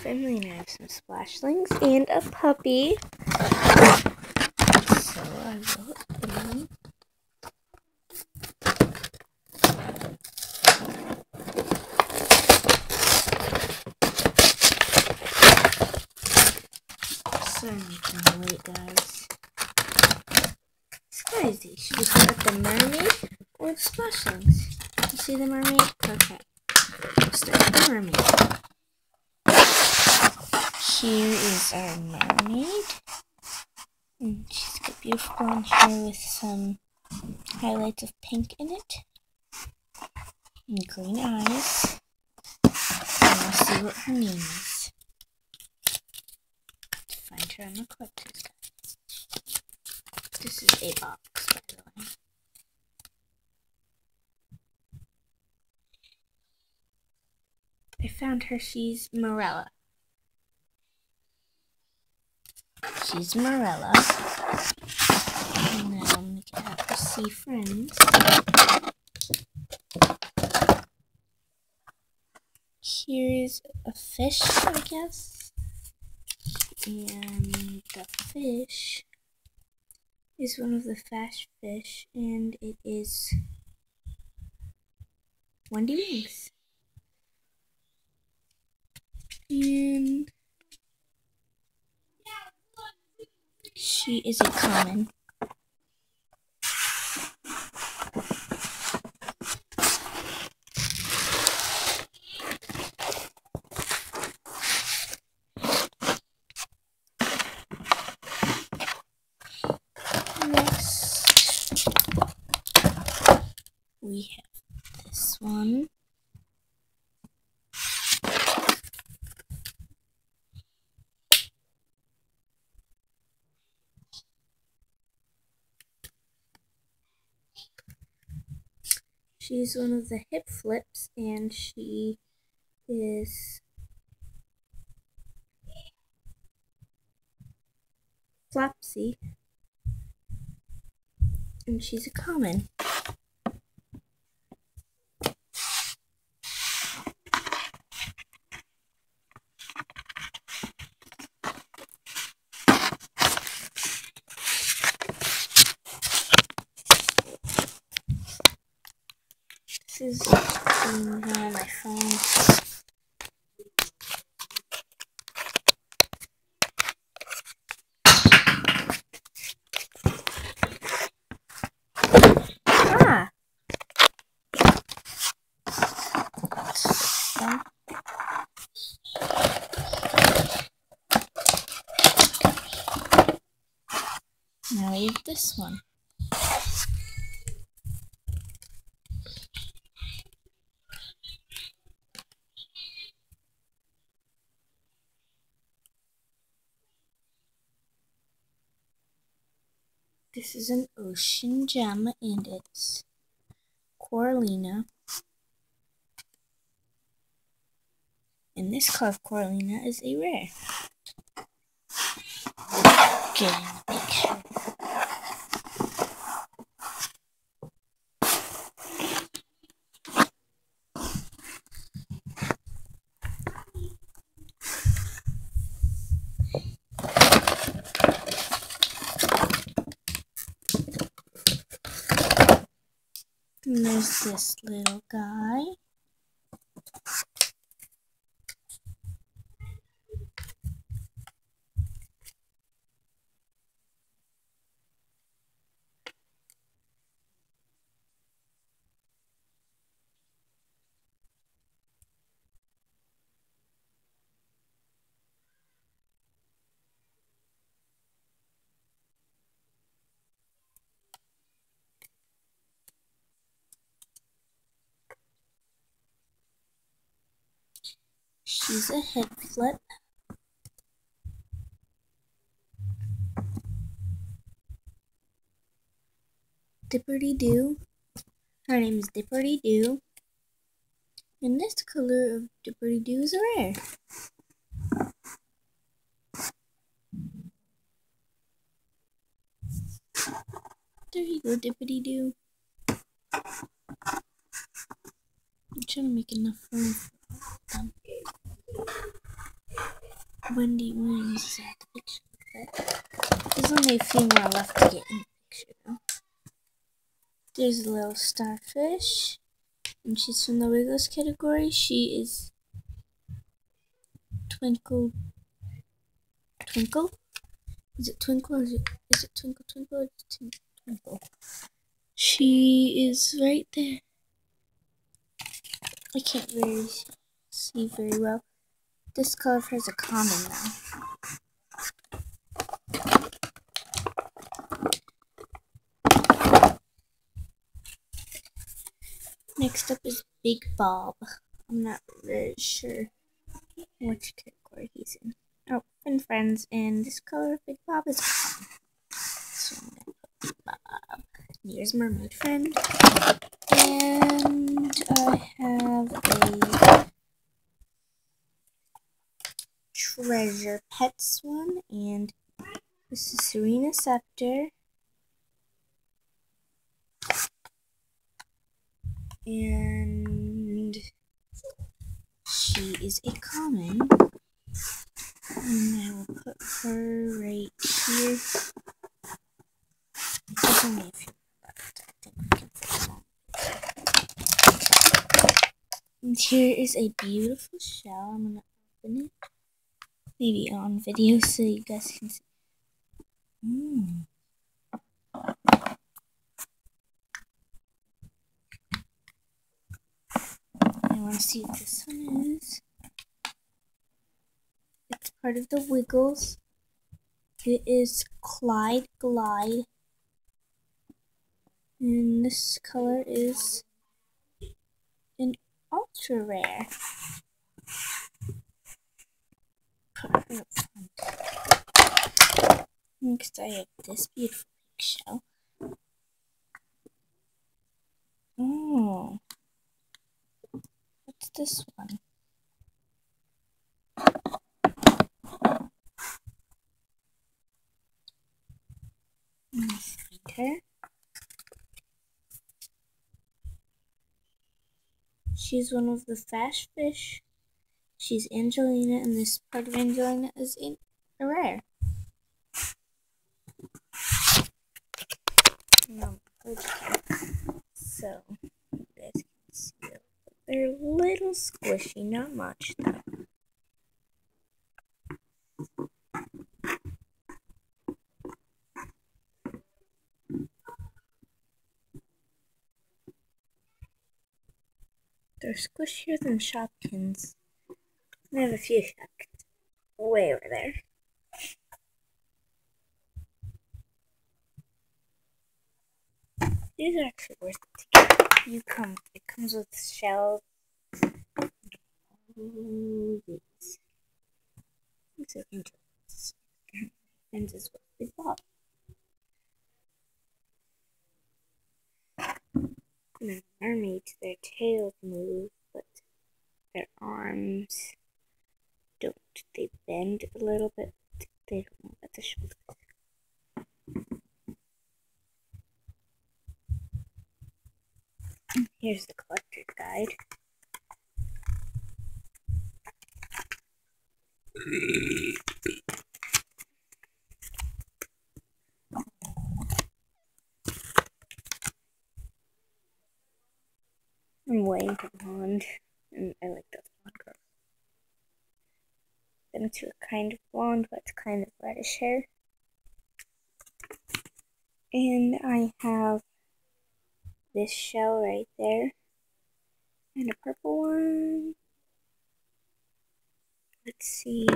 family and I have some splashlings and a puppy. So I will open. Sorry you wait, guys. Skyzy, should we start with the mermaid or the splashlings? You see the mermaid? Okay. Start with the mermaid. Here is our mermaid. And she's got beautiful blonde hair with some highlights of pink in it. And green eyes. And we'll see what her name is. To find her on the collector's guide. This is a box, by the way. I found her. She's Morella. She's Morella. And now I'm gonna have to see friends. Here's a fish, I guess. And the fish is one of the fast fish, and it is Wendy Wings. And she is a common. Next, we have this one. She's one of the hip flips, and she is Flopsy, and she's a common. This is on my phone. Ah! Now this one. This is an ocean gem and it's Coralina. And this of Coralina is a rare. Getting the picture. There's this little guy. She's a head flip. Dipperty Doo. Her name is Dipperty Doo. And this color of Dipperty Doo is rare. There you go, Dippity Doo. I'm trying to make enough room for them. Wendy Williams is at the picture. But there's only a few more left to get in the picture. There's a little starfish. And she's from the Wiggles category. She is Twinkle Twinkle? Is it Twinkle is it, is it Twinkle Twinkle or is it Twinkle? She is right there. I can't really see very well. This color is a common now. Next up is Big Bob. I'm not really sure which category he's in. Oh, and friends, and this color of Big Bob is common. So I'm gonna put Big Bob. Here's Mermaid Friend. And I have a treasure pets one, and this is Serena Scepter. And she is a common. And I will put her right here. I And here is a beautiful shell. I'm to open it maybe on video so you guys can see. Mm. I want to see what this one is. It's part of the Wiggles. It is Clyde Glide. And this color is an ultra rare. Next I have this beautiful shell. Oh. What's this one? Her. She's one of the fast fish She's Angelina, and this part of Angelina is in a rare. No, so you guys can see them. They're a little squishy, not much though. They're squishier than Shopkins. We have a few shots way over there. These are actually worth it to get. You come, it comes with shells. These. These are interesting. And this is what we bought. And mermaids, their tails move, but their arms don't they bend a little bit? They don't move at the shoulder. Here's the collector's guide. I'm waiting for the pond, and I like them to a kind of blonde but kind of reddish hair. And I have this shell right there. And a purple one. Let's see.